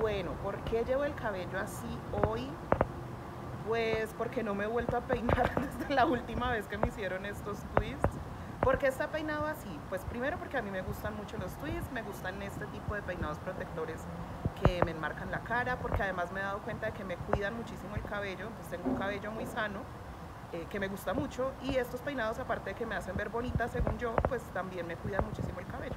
Bueno, ¿por qué llevo el cabello así hoy? Pues porque no me he vuelto a peinar desde la última vez que me hicieron estos twists. ¿Por qué está peinado así? Pues primero porque a mí me gustan mucho los twists, me gustan este tipo de peinados protectores que me enmarcan la cara, porque además me he dado cuenta de que me cuidan muchísimo el cabello, pues tengo un cabello muy sano, eh, que me gusta mucho, y estos peinados aparte de que me hacen ver bonita según yo, pues también me cuidan muchísimo el cabello.